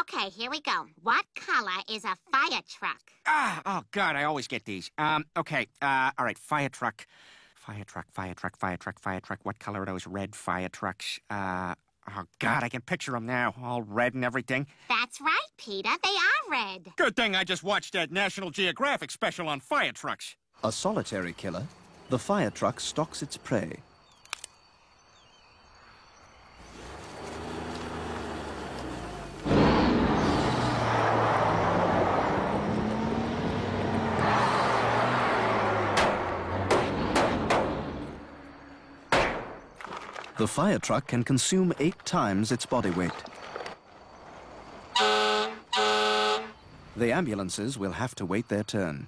Okay, here we go. What color is a fire truck? Ah, oh God, I always get these. Um, okay, uh, all right, fire truck, fire truck, fire truck, fire truck, fire truck. What color are those red fire trucks? Uh, oh God, I can picture them now, all red and everything. That's right, Peter. They are red. Good thing I just watched that National Geographic special on fire trucks. A solitary killer, the fire truck stalks its prey. The fire truck can consume eight times its body weight. The ambulances will have to wait their turn.